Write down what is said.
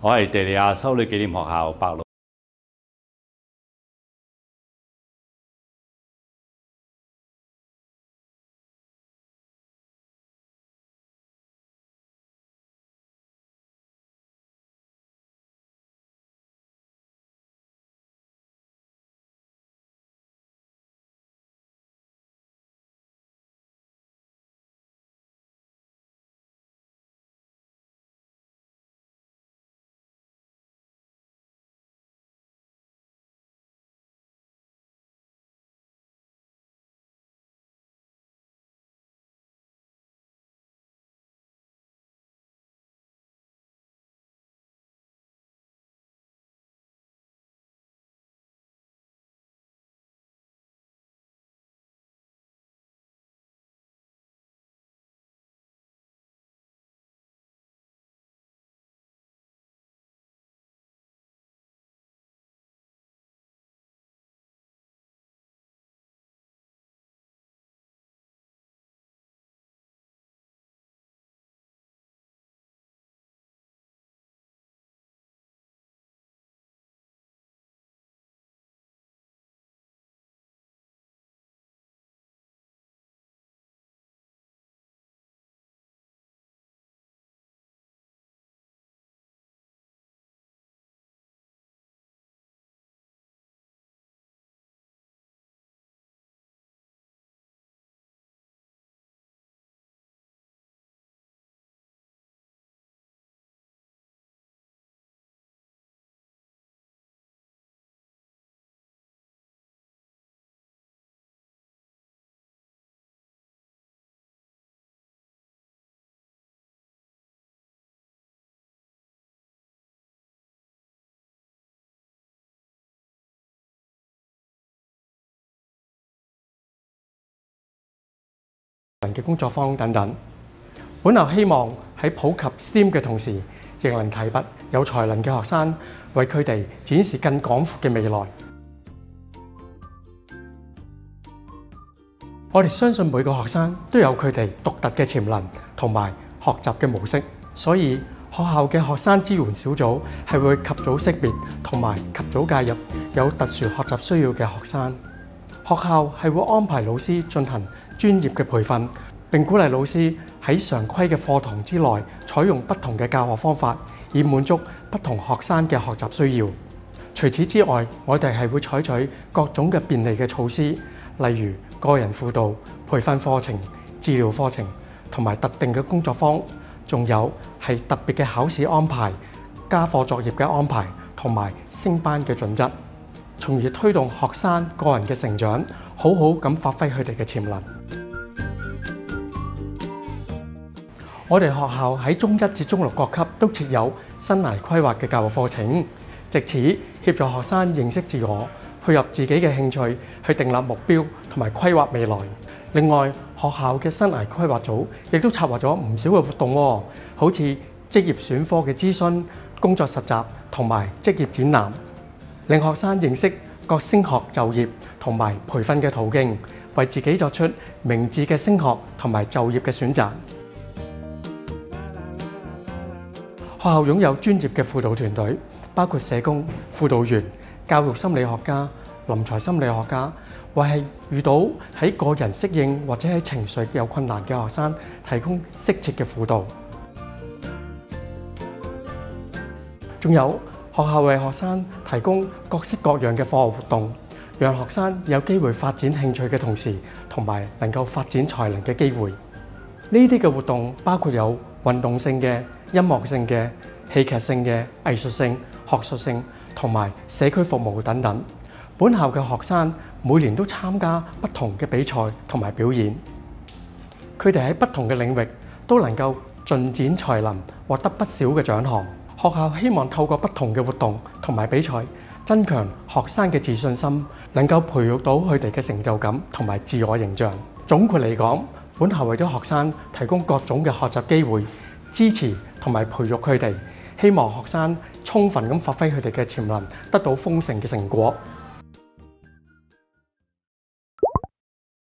我係地利亞修女紀念學校白老。嘅工作坊等等。本校希望喺普及 STEM 嘅同時，亦能提拔有才能嘅學生，為佢哋展示更廣闊嘅未來。我哋相信每個學生都有佢哋獨特嘅潛能同埋學習嘅模式，所以學校嘅學生支援小組係會及早識別同埋及早介入有特殊學習需要嘅學生。學校係會安排老師進行專業嘅培訓，並鼓勵老師喺常規嘅課堂之內採用不同嘅教學方法，以滿足不同學生嘅學習需要。除此之外，我哋係會採取各種嘅便利嘅措施，例如個人輔導、培訓課程、治療課程同埋特定嘅工作坊，仲有係特別嘅考試安排、家課作業嘅安排同埋升班嘅準則。從而推動學生個人嘅成長，好好咁發揮佢哋嘅潛能。我哋學校喺中一至中六各級都設有生涯規劃嘅教育課程，藉此協助學生認識自我，配合自己嘅興趣去訂立目標同埋規劃未來。另外，學校嘅生涯規劃組亦都策劃咗唔少嘅活動，好似職業選科嘅諮詢、工作實習同埋職業展覽。令學生認識各升學、就業同埋培訓嘅途徑，為自己作出明智嘅升學同埋就業嘅選擇。學校擁有專業嘅輔導團隊，包括社工、輔導員、教育心理學家、臨床心理學家，為係遇到喺個人適應或者喺情緒有困難嘅學生提供適切嘅輔導。仲有。學校為學生提供各式各樣嘅課外活動，讓學生有機會發展興趣嘅同時，同埋能夠發展才能嘅機會。呢啲嘅活動包括有運動性嘅、音樂性嘅、戲劇性嘅、藝術性、學術性同埋社區服務等等。本校嘅學生每年都參加不同嘅比賽同埋表演，佢哋喺不同嘅領域都能夠盡展才能，獲得不少嘅獎項。學校希望透過不同嘅活動同埋比賽，增強學生嘅自信心，能夠培育到佢哋嘅成就感同埋自我形象。總括嚟講，本校為咗學生提供各種嘅學習機會，支持同埋培育佢哋，希望學生充分咁發揮佢哋嘅潛能，得到豐盛嘅成果。